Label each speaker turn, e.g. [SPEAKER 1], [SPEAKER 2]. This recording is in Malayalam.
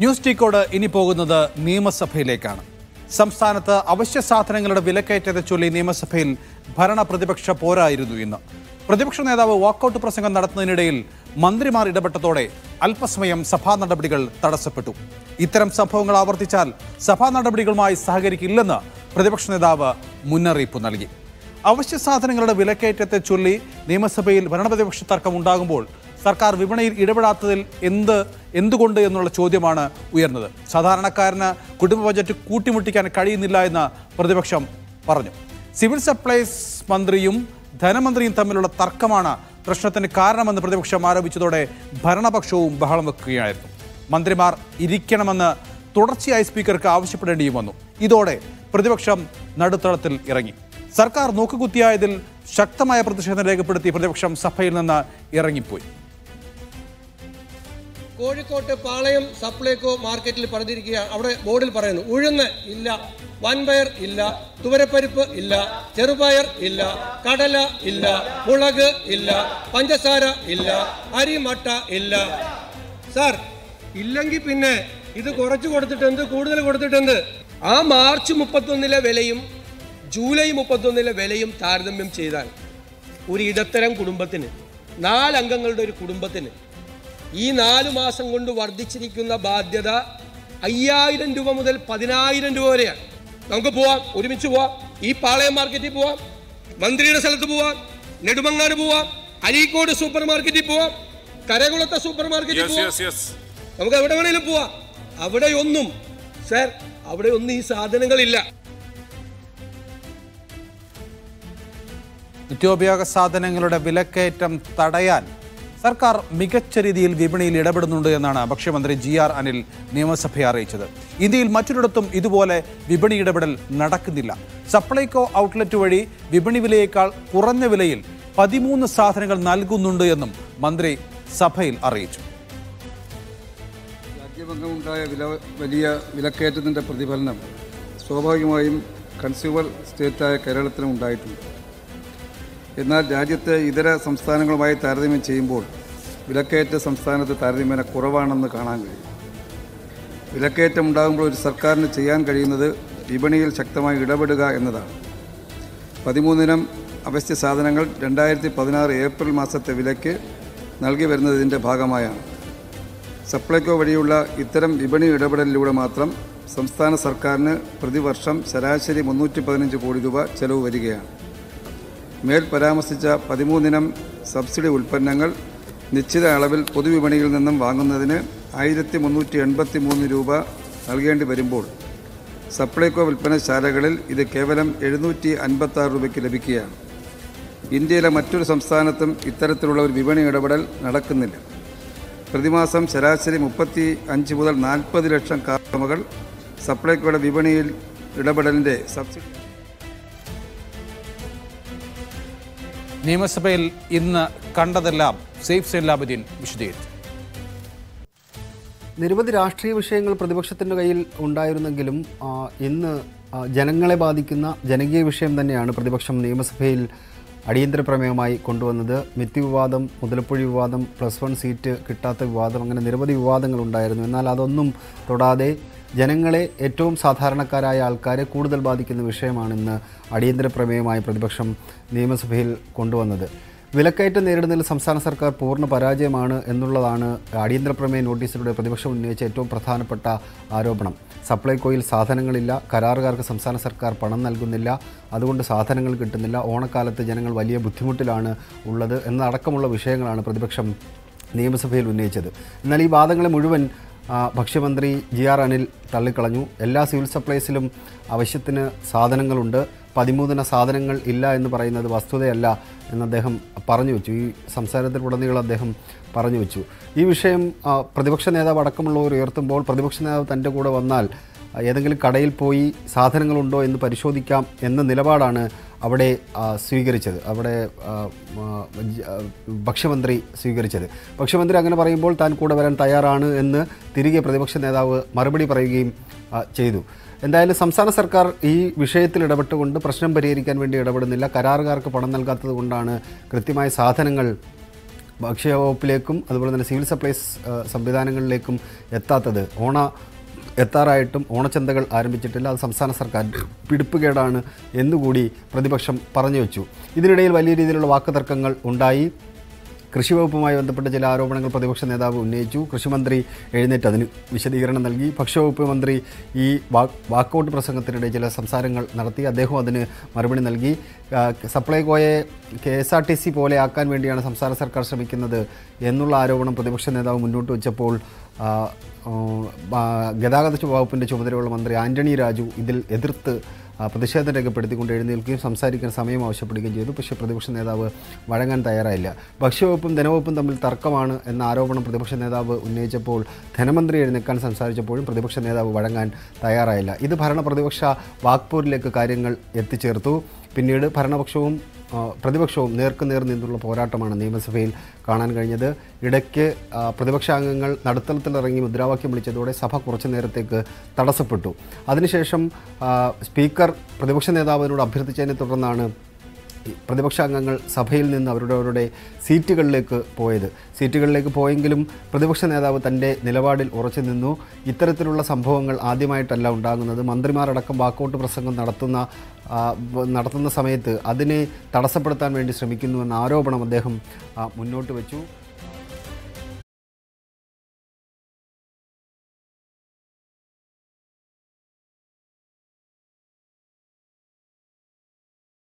[SPEAKER 1] ന്യൂസ് ടീക്കോട് ഇനി പോകുന്നത് നിയമസഭയിലേക്കാണ്. സംസ്ഥാനത്ത് അവശ്യ സാധനങ്ങളുടെ വിലക്കയറ്റത്തെ ചൊല്ലി നിയമസഭയിൽ ഭരണ പ്രതിപക്ഷ പോരായിരുന്നു ഇന്ന്. പ്രതിപക്ഷ നേതാവ് വാക്കൌട്ട് പ്രസംഗം നടത്തുന്നതിനിടയിൽ മന്ത്രിമാർ ഇടപെട്ടതോടെ അല്പസമയം സഭാ നടപടികൾ തടസ്സപ്പെട്ടു. ഇത്തരം സംഭവങ്ങൾ ആവർത്തിച്ചാൽ സഭാ നടപടികളുമായി സഹകരിക്കില്ലെന്ന് പ്രതിപക്ഷ നേതാവ് മുന്നറിയിപ്പ് നൽകി. അവശ്യ സാധനങ്ങളുടെ വിലക്കയറ്റത്തെ ചൊല്ലി നിയമസഭയിൽ ഭരണപ്രതിപക്ഷ തർക്കം ഉണ്ടാകുമ്പോൾ സർക്കാർ വിപണിയിൽ ഇടപെടാത്തതിൽ എന്ത് എന്തുകൊണ്ട് എന്നുള്ള ചോദ്യമാണ് ഉയർന്നത്. സാധാരണക്കാരന് കുടുംബ ബജറ്റ് കൂട്ടിമുട്ടിക്കാൻ കഴിയുന്നില്ല എന്ന് പ്രതിപക്ഷം പറഞ്ഞു. സിവിൽ സപ്ലൈസ് മന്ത്രിയും ധനമന്ത്രിയും തമ്മിലുള്ള തർക്കമാണ് പ്രശ്നത്തിന് കാരണമെന്ന് പ്രതിപക്ഷം ആരോപിച്ചതോടെ ഭരണപക്ഷവും ബഹളം വെക്കുകയായിരുന്നു. മന്ത്രിമാർ ഇരിക്കണമെന്ന് തുടർച്ചയായി സ്പീക്കർക്ക് ആവശ്യപ്പെടേണ്ടിയും വന്നു. ഇതോടെ പ്രതിപക്ഷം നടുത്തളത്തിൽ ഇറങ്ങി. സർക്കാർ നോക്കുകുത്തിയായതിൽ ശക്തമായ പ്രതിഷേധം രേഖപ്പെടുത്തി പ്രതിപക്ഷം സഭയിൽ നിന്ന് ഇറങ്ങിപ്പോയി.
[SPEAKER 2] കോഴിക്കോട്ട് പാളയം സപ്ലൈകോ മാർക്കറ്റിൽ പറഞ്ഞിരിക്കുകയാണ് അവിടെ ബോർഡിൽ പറയുന്നു ഉഴുന്ന് ഇല്ല വൻപയർ ഇല്ല തുവരപ്പരിപ്പ് ഇല്ല ചെറുപയർ ഇല്ല കടല ഇല്ല മുളക് ഇല്ല പഞ്ചസാര ഇല്ല അരിമട്ട ഇല്ല. സാർ ഇല്ലെങ്കിൽ പിന്നെ ഇത് കുറച്ച് കൊടുത്തിട്ടുണ്ട് കൂടുതൽ കൊടുത്തിട്ടുണ്ട്
[SPEAKER 3] ആ മാർച്ച് മുപ്പത്തൊന്നിലെ വിലയും ജൂലൈ മുപ്പത്തൊന്നിലെ വിലയും താരതമ്യം ചെയ്താൽ ഒരു ഇടത്തരം കുടുംബത്തിന് നാലംഗങ്ങളുടെ ഒരു കുടുംബത്തിന് ഈ നാലു മാസം കൊണ്ട് വർദ്ധിച്ചിരിക്കുന്ന ബാധ്യത അയ്യായിരം രൂപ മുതൽ പതിനായിരം രൂപ വരെയാണ്. നമുക്ക് പോവാം ഒരുമിച്ച് പോവാം. ഈ പാളയം മാർക്കറ്റിൽ പോവാം മന്ത്രിയുടെ സ്ഥലത്ത് പോവാം നെടുമങ്ങാട് പോവാം അരീക്കോട് സൂപ്പർ മാർക്കറ്റിൽ പോവാം കരകുളത്തെ സൂപ്പർ മാർക്കറ്റിൽ പോവാം. നമുക്ക് എവിടെ വേണേലും പോവാം. അവിടെയൊന്നും സർ അവിടെ ഒന്നും ഈ സാധനങ്ങളില്ല.
[SPEAKER 1] നിത്യോപയോഗ സാധനങ്ങളുടെ വിലക്കയറ്റം തടയാൻ സർക്കാർ മികച്ച രീതിയിൽ വിപണിയിൽ ഇടപെടുന്നുണ്ട് എന്നാണ് ഭക്ഷ്യമന്ത്രി ജി ആർ അനിൽ നിയമസഭയെ അറിയിച്ചത്. ഇന്ത്യയിൽ മറ്റൊരിടത്തും ഇതുപോലെ വിപണി ഇടപെടൽ നടക്കുന്നില്ല. സപ്ലൈകോ ഔട്ട്ലെറ്റ് വഴി വിപണി വിലയേക്കാൾ കുറഞ്ഞ വിലയിൽ പതിമൂന്ന് സാധനങ്ങൾ നൽകുന്നുണ്ട് എന്നും മന്ത്രി സഭയിൽ അറിയിച്ചു.
[SPEAKER 4] രാജ്യമെങ്ങുമുണ്ടായ വില വലിയ വിലക്കയറ്റത്തിന്റെ പ്രതിഫലനം സ്വാഭാവികമായും കൺസ്യൂമർ സ്റ്റേറ്റായ കേരളത്തിലും ഉണ്ടായിട്ടുണ്ട്. എന്നാൽ രാജ്യത്തെ ഇതര സംസ്ഥാനങ്ങളുമായി താരതമ്യം ചെയ്യുമ്പോൾ വിലക്കയറ്റ സംസ്ഥാനത്ത് താരതമ്യേന കുറവാണെന്ന് കാണാൻ കഴിയും. വിലക്കയറ്റം ഉണ്ടാകുമ്പോൾ ഒരു സർക്കാരിന് ചെയ്യാൻ കഴിയുന്നത് വിപണിയിൽ ശക്തമായി ഇടപെടുക എന്നതാണ്. പതിമൂന്നിനം അവശ്യ സാധനങ്ങൾ രണ്ടായിരത്തി പതിനാറ് ഏപ്രിൽ മാസത്തെ വിലയ്ക്ക് നൽകി വരുന്നതിന്റെ ഭാഗമായാണ്. സപ്ലൈകോ വഴിയുള്ള ഇത്തരം വിപണി ഇടപെടലിലൂടെ മാത്രം സംസ്ഥാന സർക്കാരിന് പ്രതിവർഷം ശരാശരി മുന്നൂറ്റി പതിനഞ്ച് കോടി രൂപ ചെലവ് വരികയാണ്. മേൽ പരാമർശിച്ച പതിമൂന്നിനം സബ്സിഡി ഉൽപ്പന്നങ്ങൾ നിശ്ചിത അളവിൽ പൊതുവിപണിയിൽ നിന്നും വാങ്ങുന്നതിന് ആയിരത്തി മുന്നൂറ്റി എൺപത്തി മൂന്ന് രൂപ നൽകേണ്ടി വരുമ്പോൾ സപ്ലൈകോ വിൽപ്പനശാലകളിൽ ഇത് കേവലം എഴുന്നൂറ്റി അൻപത്തി ആറ് രൂപയ്ക്ക് ലഭിക്കുകയാണ്. ഇന്ത്യയിലെ മറ്റൊരു സംസ്ഥാനത്തും ഇത്തരത്തിലുള്ള ഒരു വിപണി ഇടപെടൽ നടക്കുന്നില്ല. പ്രതിമാസം ശരാശരി മുപ്പത്തി അഞ്ച് മുതൽ നാൽപ്പത് ലക്ഷം കാർമകൾ സപ്ലൈകോയുടെ വിപണിയിൽ ഇടപെടലിന്റെ സബ്സിഡി
[SPEAKER 1] നിയമസഭയിൽ ഇന്ന് കണ്ടതെല്ലാം സേഫ് സൈൻ ലാബുദ്ദീൻ വിശദീകരിച്ചു.
[SPEAKER 5] നിരവധി രാഷ്ട്രീയ വിഷയങ്ങൾ പ്രതിപക്ഷത്തിന്റെ കയ്യിൽ ഉണ്ടായിരുന്നെങ്കിലും ഇന്ന് ജനങ്ങളെ ബാധിക്കുന്ന ജനകീയ വിഷയം തന്നെയാണ് പ്രതിപക്ഷം നിയമസഭയിൽ അടിയന്തര പ്രമേയമായി കൊണ്ടുവന്നത് മിത്തി വിവാദം മുതലപ്പുഴി വിവാദം പ്ലസ് വൺ സീറ്റ് കിട്ടാത്ത വിവാദം അങ്ങനെ നിരവധി വിവാദങ്ങൾ ഉണ്ടായിരുന്നു. എന്നാൽ അതൊന്നും തൊടാതെ ജനങ്ങളെ ഏറ്റവും സാധാരണക്കാരായ ആൾക്കാരെ കൂടുതൽ ബാധിക്കുന്ന വിഷയമാണ് ഇന്ന് അടിയന്തര പ്രമേയമായി പ്രതിപക്ഷം നിയമസഭയിൽ കൊണ്ടുവന്നത്. വിലക്കയറ്റം നേരിടുന്നതിൽ സംസ്ഥാന സർക്കാർ പൂർണ പരാജയമാണ് എന്നുള്ളതാണ് അടിയന്തര പ്രമേയ നോട്ടീസിലൂടെ പ്രതിപക്ഷം ഉന്നയിച്ച ഏറ്റവും പ്രധാനപ്പെട്ട ആരോപണം. സപ്ലൈകോയിൽ സാധനങ്ങളില്ല കരാറുകാർക്ക് സംസ്ഥാന സർക്കാർ പണം നൽകുന്നില്ല അതുകൊണ്ട് സാധനങ്ങൾ കിട്ടുന്നില്ല ഓണക്കാലത്ത് ജനങ്ങൾ വലിയ ബുദ്ധിമുട്ടിലാണ് ഉള്ളത് എന്നടക്കമുള്ള വിഷയങ്ങളാണ് പ്രതിപക്ഷം നിയമസഭയിൽ ഉന്നയിച്ചത്. എന്നാൽ ഈ വാദങ്ങളെ മുഴുവൻ ഭക്ഷ്യമന്ത്രി ജി ആർ അനിൽ തള്ളിക്കളഞ്ഞു. എല്ലാ സിവിൽ സപ്ലൈസിലും ആവശ്യത്തിന് സാധനങ്ങളുണ്ട്. പതിമൂന്നിന സാധനങ്ങൾ ഇല്ല എന്ന് പറയുന്നത് വസ്തുതയല്ല എന്ന് അദ്ദേഹം പറഞ്ഞു വെച്ചു. ഈ സംസാരത്തിൽ സംസാരത്തിലുടനീളം അദ്ദേഹം പറഞ്ഞു വെച്ചു. ഈ വിഷയം പ്രതിപക്ഷ നേതാവ് അടക്കമുള്ളവർ ഉയർത്തുമ്പോൾ പ്രതിപക്ഷ നേതാവ് തന്റെ കൂടെ വന്നാൽ ഏതെങ്കിലും കടയിൽ പോയി സാധനങ്ങളുണ്ടോ എന്ന് പരിശോധിക്കാം എന്ന നിലപാടാണ് അവിടെ സ്വീകരിച്ചത്. അവിടെ ഭക്ഷ്യമന്ത്രി സ്വീകരിച്ചത്. ഭക്ഷ്യമന്ത്രി അങ്ങനെ പറയുമ്പോൾ താൻ കൂടെ വരാൻ തയ്യാറാണ് എന്ന് തിരികെ പ്രതിപക്ഷ നേതാവ് മറുപടി പറയുകയും ചെയ്തു. എന്തായാലും സംസ്ഥാന സർക്കാർ ഈ വിഷയത്തിൽ ഇടപെട്ടുകൊണ്ട് പ്രശ്നം പരിഹരിക്കാൻ വേണ്ടി ഇടപെടുന്നില്ല. കരാറുകാർക്ക് പണം നൽകാത്തത് കൊണ്ടാണ് കൃത്യമായ സാധനങ്ങൾ ഭക്ഷ്യവകുപ്പിലേക്കും അതുപോലെ തന്നെ സിവിൽ സപ്ലൈസ് സംവിധാനങ്ങളിലേക്കും എത്താത്തത്. ഓണ എത്താറായിട്ടും ഓണച്ചന്തകൾ ആരംഭിച്ചിട്ടില്ല. അത് സംസ്ഥാന സർക്കാർ പിടിപ്പുകേടാണ് എന്നുകൂടി പ്രതിപക്ഷം പറഞ്ഞു വെച്ചു. ഇതിനിടയിൽ വലിയ രീതിയിലുള്ള വാക്കുതർക്കങ്ങൾ ഉണ്ടായി. കൃഷി വകുപ്പുമായി ബന്ധപ്പെട്ട ചില ആരോപണങ്ങൾ പ്രതിപക്ഷ നേതാവ് ഉന്നയിച്ചു. കൃഷിമന്ത്രി എഴുന്നേറ്റ് അതിന് വിശദീകരണം നൽകി. ഭക്ഷ്യവകുപ്പ് മന്ത്രി ഈ വാക്ക് വാക്കൗട്ട് പ്രസംഗത്തിനിടെ ചില സംസാരങ്ങൾ നടത്തി. അദ്ദേഹം അതിന് മറുപടി നൽകി. സപ്ലൈകോയെ K S R T C പോലെ ആക്കാൻ വേണ്ടിയാണ് സംസ്ഥാന സർക്കാർ ശ്രമിക്കുന്നത് എന്നുള്ള ആരോപണം പ്രതിപക്ഷ നേതാവ് മുന്നോട്ട് വെച്ചപ്പോൾ ഗതാഗത വകുപ്പിന്റെ ചുമതലയുള്ള മന്ത്രി ആന്റണി രാജു ഇതിൽ എതിർത്ത് പ്രതിഷേധം രേഖപ്പെടുത്തിക്കൊണ്ട് എഴുന്നേൽക്കുകയും സംസാരിക്കാൻ സമയം ആവശ്യപ്പെടുകയും ചെയ്തു. പക്ഷേ പ്രതിപക്ഷ നേതാവ് വഴങ്ങാൻ തയ്യാറായില്ല. ഭക്ഷ്യവകുപ്പും ധനവകുപ്പും തമ്മിൽ തർക്കമാണ് എന്ന ആരോപണം പ്രതിപക്ഷ നേതാവ് ഉന്നയിച്ചപ്പോൾ ധനമന്ത്രി എഴുന്നേൽക്കാൻ സംസാരിച്ചപ്പോഴും പ്രതിപക്ഷ നേതാവ് വഴങ്ങാൻ തയ്യാറായില്ല. ഇത് ഭരണ പ്രതിപക്ഷ വാഗ്പൂരിലേക്ക് കാര്യങ്ങൾ എത്തിച്ചേർത്തു. പിന്നീട് ഭരണപക്ഷവും പ്രതിപക്ഷവും നേർക്കുനേർ നിന്നുള്ള പോരാട്ടമാണ് നിയമസഭയിൽ കാണാൻ കഴിഞ്ഞത്. ഇടയ്ക്ക് പ്രതിപക്ഷാംഗങ്ങൾ നടുത്തളത്തിലിറങ്ങി മുദ്രാവാക്യം വിളിച്ചതോടെ സഭ കുറച്ചു നേരത്തേക്ക് തടസ്സപ്പെട്ടു. അതിനുശേഷം സ്പീക്കർ പ്രതിപക്ഷ നേതാവിനോട് അഭ്യർത്ഥിച്ചതിനെ തുടർന്നാണ് പ്രതിപക്ഷാംഗങ്ങൾ സഭയിൽ നിന്ന് അവരുടെ അവരുടെ സീറ്റുകളിലേക്ക് പോയത്. സീറ്റുകളിലേക്ക് പോയെങ്കിലും പ്രതിപക്ഷ നേതാവ് തന്റെ നിലപാടിൽ ഉറച്ചു നിന്നു. ഇത്തരത്തിലുള്ള സംഭവങ്ങൾ ആദ്യമായിട്ടല്ല ഉണ്ടാകുന്നത്. മന്ത്രിമാരടക്കം വാക്കൗട്ട് പ്രസംഗം നടത്തുന്ന നടത്തുന്ന സമയത്ത് അതിനെ തടസ്സപ്പെടുത്താൻ വേണ്ടി ശ്രമിക്കുന്നുവെന്ന ആരോപണം അദ്ദേഹം മുന്നോട്ട് വെച്ചു.